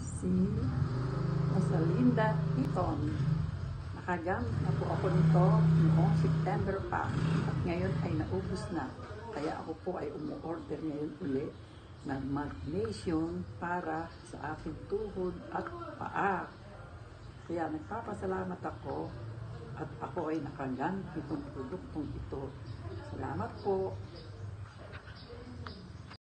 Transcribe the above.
si Rosalinda Iton. Nakagamit na po ako nito noong September pa at ngayon ay naubos na. Kaya ako po ay umu-order ngayon uli ng magnesium para sa aking tuhod at paa. Kaya nagpapasalamat ako at ako ay nakagamit nitong produktong ito. Salamat po.